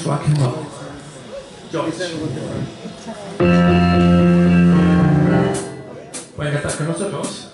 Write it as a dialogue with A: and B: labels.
A: let's rock and roll. Josh. Pueden con nosotros.